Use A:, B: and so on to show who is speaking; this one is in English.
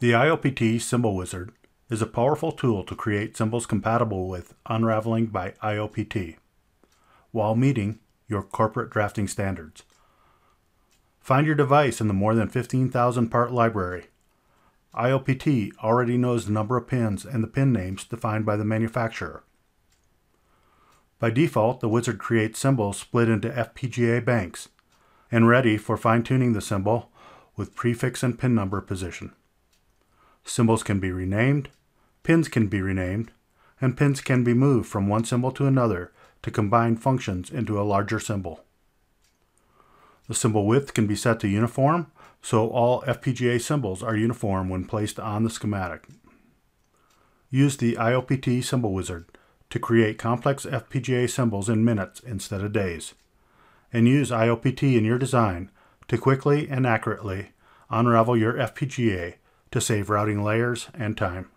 A: The IOPT Symbol Wizard is a powerful tool to create symbols compatible with Unraveling by IOPT while meeting your corporate drafting standards. Find your device in the more than 15,000 part library. IOPT already knows the number of pins and the pin names defined by the manufacturer. By default, the wizard creates symbols split into FPGA banks and ready for fine-tuning the symbol with prefix and pin number position. Symbols can be renamed, pins can be renamed, and pins can be moved from one symbol to another to combine functions into a larger symbol. The symbol width can be set to uniform, so all FPGA symbols are uniform when placed on the schematic. Use the IOPT Symbol Wizard to create complex FPGA symbols in minutes instead of days, and use IOPT in your design to quickly and accurately unravel your FPGA to save routing layers and time.